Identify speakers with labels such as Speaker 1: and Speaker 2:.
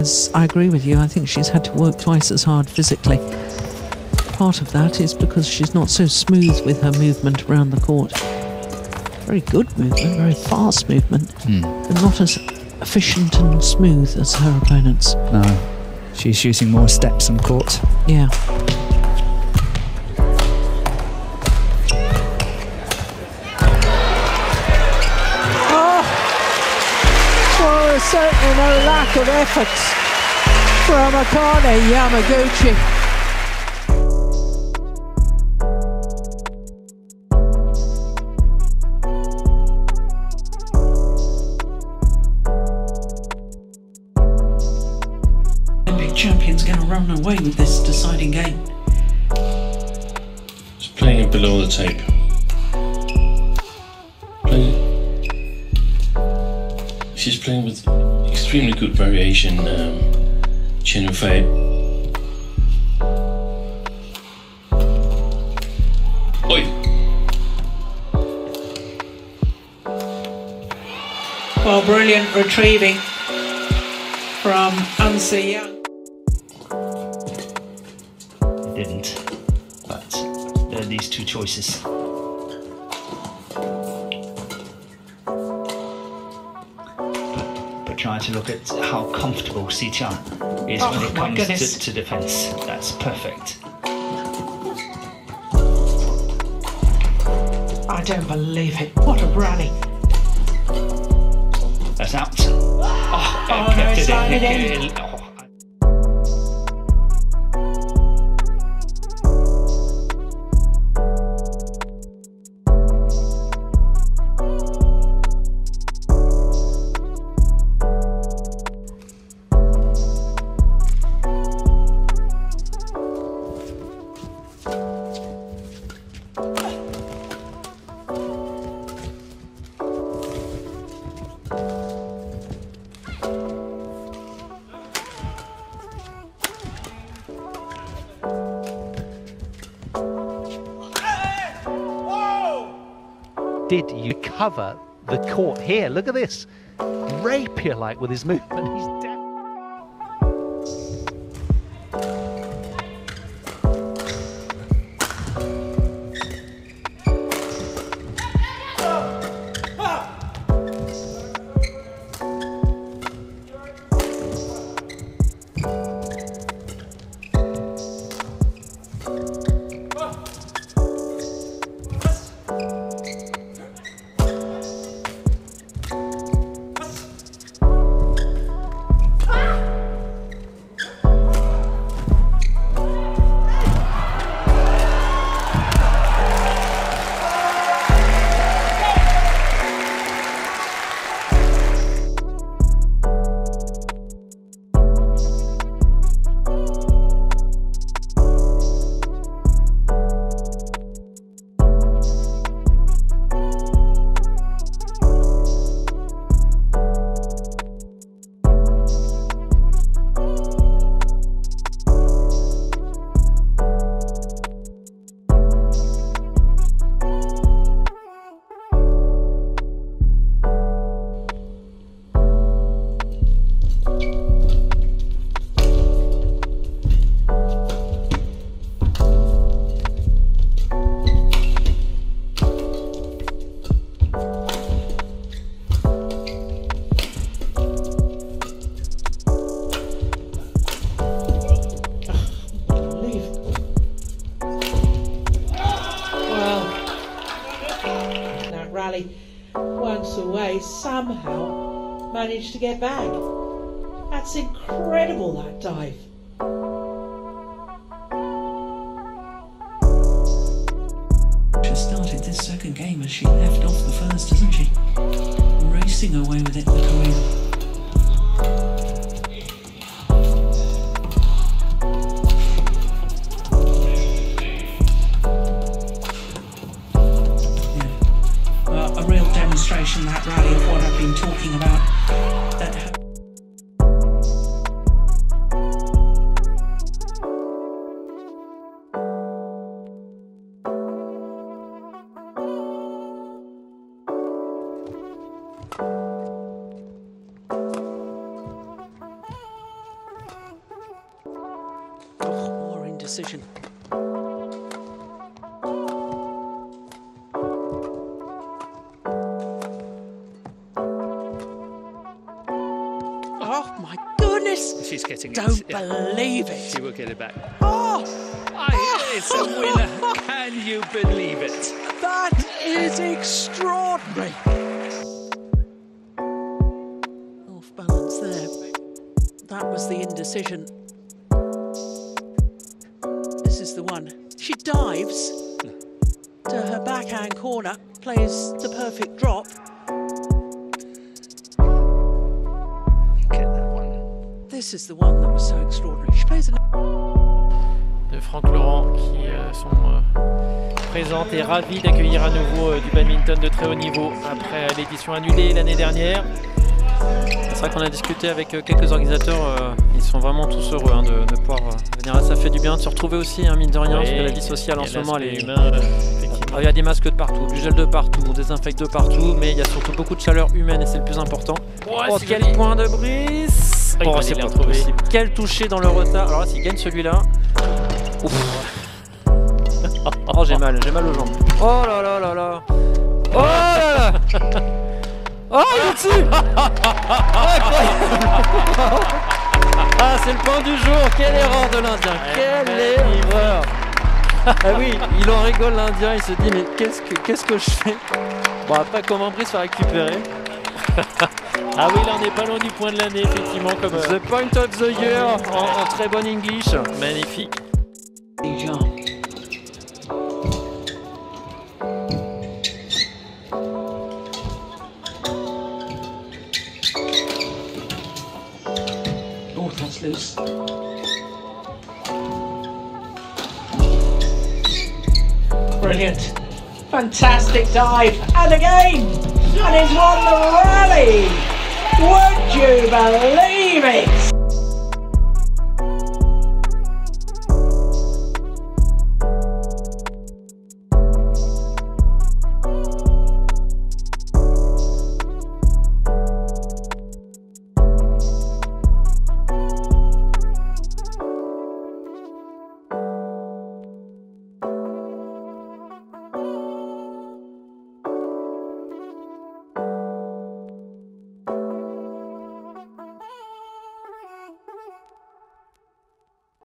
Speaker 1: I agree with you. I think she's had to work twice as hard physically. Part of that is because she's not so smooth with her movement around the court. Very good movement, very fast movement, hmm. but not as efficient and smooth as her opponents.
Speaker 2: No. She's using more steps on court.
Speaker 1: Yeah. Certainly no lack of effort from Akane Yamaguchi. Olympic champion's going to run away with this deciding game.
Speaker 3: It's playing it below the tape. She's playing with extremely good variation. Um, Chen Yufei. Oi!
Speaker 1: Well, brilliant retrieving from An Se-young.
Speaker 4: It didn't. But there are these two choices. Trying to look at how comfortable Si Chan is
Speaker 1: Oh,
Speaker 4: when it comes to, to defense. That's perfect.
Speaker 1: I don't believe it. What a rally.
Speaker 4: That's out. Oh,
Speaker 1: Oh, no,
Speaker 4: it
Speaker 1: it's
Speaker 4: in.
Speaker 1: lining
Speaker 4: It-
Speaker 1: in.
Speaker 4: it- oh,
Speaker 5: Did you cover the court here? Look at this. Rapier like with his movement. He's
Speaker 1: rally once away somehow managed to get back. That's incredible, that dive. She started this second game as she left off the first, hasn't she? Racing away with it, the Korean. that rally of what I've been talking about. That more indecision. My goodness!
Speaker 2: She's getting
Speaker 1: Don't
Speaker 2: it. Yeah.
Speaker 1: believe it!
Speaker 2: She will get it back.
Speaker 1: Oh,
Speaker 2: I, it's a winner. Can you believe it?
Speaker 1: that is extraordinary! Off balance there. That was the indecision. This is the one. She dives to her backhand corner, plays the perfect drop. This is the one that was so extraordinary. She plays an
Speaker 6: de Franck Laurent qui euh, sont euh, présentes et ravis d'accueillir à nouveau euh, du badminton de très haut niveau après euh, l'édition annulée l'année dernière. C'est vrai qu'on a discuté avec euh, quelques organisateurs, euh, ils sont vraiment tous heureux hein, de, de pouvoir euh, venir là. Ça fait du bien de se retrouver aussi, hein, mine de rien, parce que la vie sociale en ce moment elle est. humain, euh, effectivement.
Speaker 2: Ah,
Speaker 6: Alors, il y a des masques de partout, du gel de partout, on désinfecte de partout, mais il y a surtout beaucoup de chaleur humaine et c'est le plus important. oh, quel
Speaker 2: joli.
Speaker 6: point de brise Oh,
Speaker 2: va
Speaker 6: c'est pas possible. Quel toucher dans le retard Alors là, s'il gagne celui-là. Ouf. Oh, j'ai mal, j'ai mal aux jambes. Oh là là là là. Oh là là. Oh, il est dessus. Ah, c'est le point du jour. Quelle erreur de l'Indien. Quelle erreur. Ah oui, il en rigole l'Indien. Il se dit mais qu'est-ce que qu'est-ce que je fais? Bon après, comment se faire récupérer?
Speaker 2: Ah oui, là on n'est pas loin du point de l'année, effectivement, comme euh,
Speaker 6: The point of the year en, en très bon English.
Speaker 2: magnifique.
Speaker 1: Oh, that's loose. Brilliant. Fantastic dive. And again. And he's won the rally. Would you believe it?